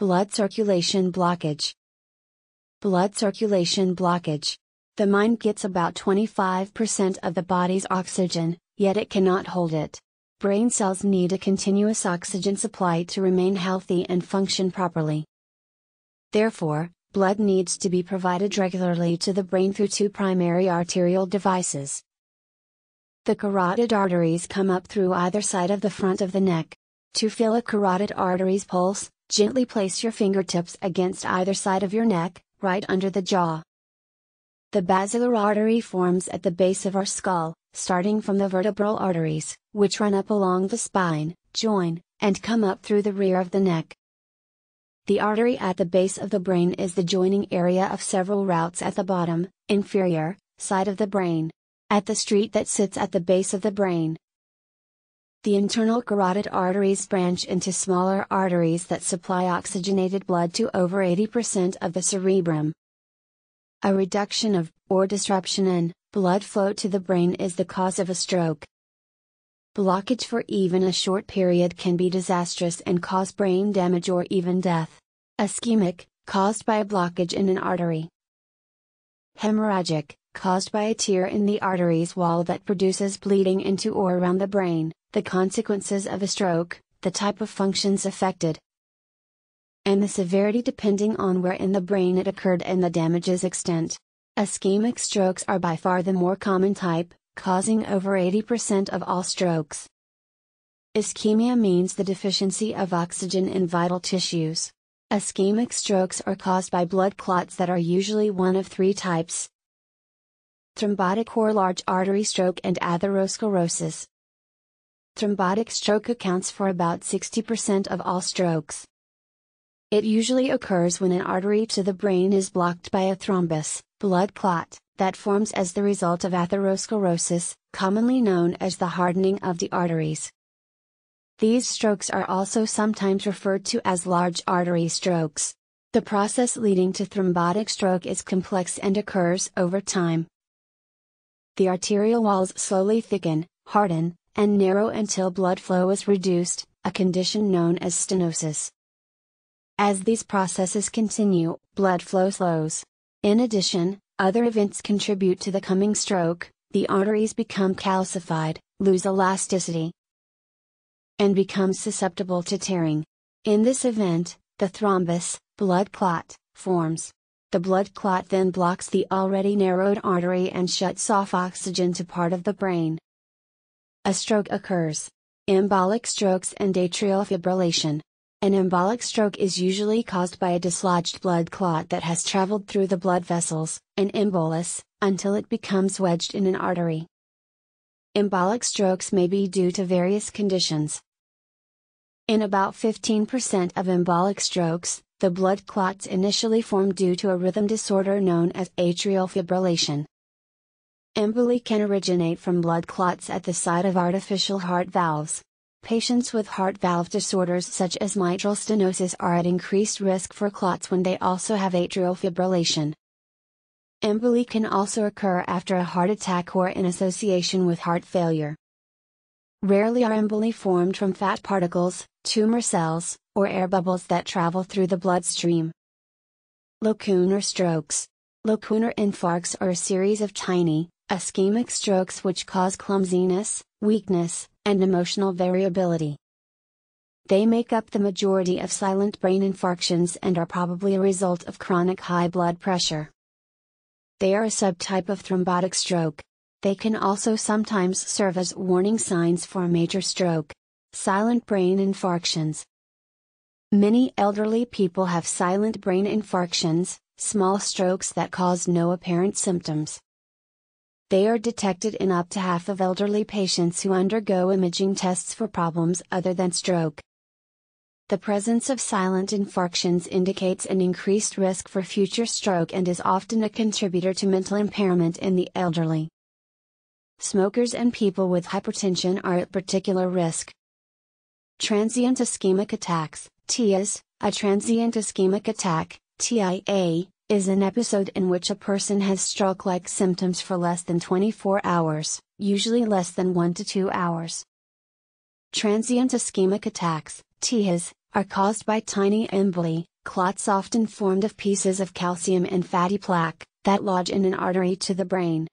Blood circulation blockage. Blood circulation blockage. The mind gets about 25% of the body's oxygen, yet it cannot hold it. Brain cells need a continuous oxygen supply to remain healthy and function properly. Therefore, blood needs to be provided regularly to the brain through two primary arterial devices. The carotid arteries come up through either side of the front of the neck. To feel a carotid artery's pulse, gently place your fingertips against either side of your neck, right under the jaw. The basilar artery forms at the base of our skull, starting from the vertebral arteries, which run up along the spine, join, and come up through the rear of the neck. The artery at the base of the brain is the joining area of several routes at the bottom, inferior, side of the brain. At the street that sits at the base of the brain. The internal carotid arteries branch into smaller arteries that supply oxygenated blood to over 80% of the cerebrum. A reduction of, or disruption in, blood flow to the brain is the cause of a stroke. Blockage for even a short period can be disastrous and cause brain damage or even death. Ischemic, caused by a blockage in an artery. Hemorrhagic, caused by a tear in the arteries wall that produces bleeding into or around the brain, the consequences of a stroke, the type of functions affected, and the severity depending on where in the brain it occurred and the damage's extent. Ischemic strokes are by far the more common type, causing over 80% of all strokes. Ischemia means the deficiency of oxygen in vital tissues. Ischemic strokes are caused by blood clots that are usually one of three types thrombotic or large artery stroke and atherosclerosis. Thrombotic stroke accounts for about 60% of all strokes. It usually occurs when an artery to the brain is blocked by a thrombus, blood clot, that forms as the result of atherosclerosis, commonly known as the hardening of the arteries. These strokes are also sometimes referred to as large artery strokes. The process leading to thrombotic stroke is complex and occurs over time. The arterial walls slowly thicken, harden, and narrow until blood flow is reduced, a condition known as stenosis. As these processes continue, blood flow slows. In addition, other events contribute to the coming stroke, the arteries become calcified, lose elasticity, and become susceptible to tearing. In this event, the thrombus, blood clot, forms. The blood clot then blocks the already narrowed artery and shuts off oxygen to part of the brain. A stroke occurs. Embolic strokes and atrial fibrillation. An embolic stroke is usually caused by a dislodged blood clot that has traveled through the blood vessels, an embolus, until it becomes wedged in an artery. Embolic strokes may be due to various conditions. In about 15% of embolic strokes, the blood clots initially form due to a rhythm disorder known as atrial fibrillation. Emboli can originate from blood clots at the site of artificial heart valves. Patients with heart valve disorders such as mitral stenosis are at increased risk for clots when they also have atrial fibrillation. Emboli can also occur after a heart attack or in association with heart failure. Rarely are emboli formed from fat particles, tumor cells, or air bubbles that travel through the bloodstream. Lacunar strokes. Lacunar infarcts are a series of tiny, ischemic strokes which cause clumsiness, weakness, and emotional variability. They make up the majority of silent brain infarctions and are probably a result of chronic high blood pressure. They are a subtype of thrombotic stroke. They can also sometimes serve as warning signs for a major stroke. Silent brain infarctions. Many elderly people have silent brain infarctions, small strokes that cause no apparent symptoms. They are detected in up to half of elderly patients who undergo imaging tests for problems other than stroke. The presence of silent infarctions indicates an increased risk for future stroke and is often a contributor to mental impairment in the elderly. Smokers and people with hypertension are at particular risk. Transient ischemic attacks, TIAs, a transient ischemic attack, TIA, is an episode in which a person has stroke like symptoms for less than 24 hours, usually less than 1 to 2 hours. Transient ischemic attacks, TIAs, are caused by tiny emboli, clots often formed of pieces of calcium and fatty plaque, that lodge in an artery to the brain.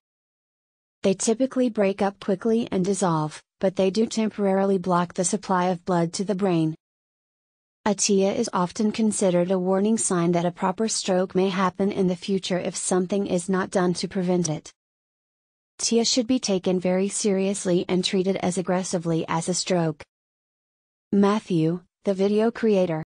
They typically break up quickly and dissolve, but they do temporarily block the supply of blood to the brain. A TIA is often considered a warning sign that a proper stroke may happen in the future if something is not done to prevent it. TIA should be taken very seriously and treated as aggressively as a stroke. Matthew, the video creator,